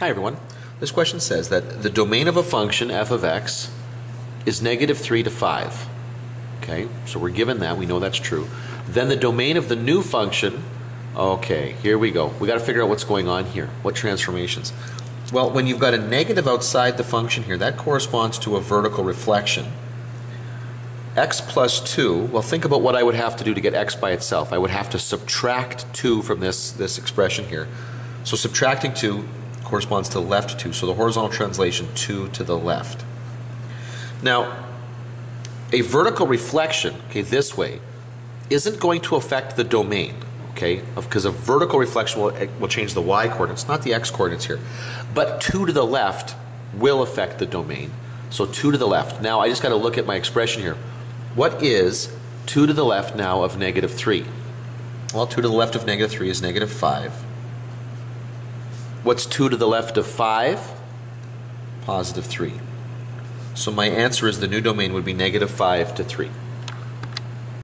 Hi everyone. This question says that the domain of a function f of x is negative 3 to 5. Okay, so we're given that, we know that's true. Then the domain of the new function, okay, here we go. We got to figure out what's going on here. What transformations? Well, when you've got a negative outside the function here, that corresponds to a vertical reflection. X plus 2, well think about what I would have to do to get x by itself. I would have to subtract 2 from this, this expression here. So subtracting 2 corresponds to left 2. So the horizontal translation 2 to the left. Now, a vertical reflection, okay, this way, isn't going to affect the domain, okay, because a vertical reflection will, will change the y coordinates, not the x coordinates here. But 2 to the left will affect the domain. So 2 to the left. Now I just got to look at my expression here. What is 2 to the left now of negative 3? Well, 2 to the left of negative 3 is negative 5. What's 2 to the left of 5? Positive 3. So my answer is the new domain would be negative 5 to 3.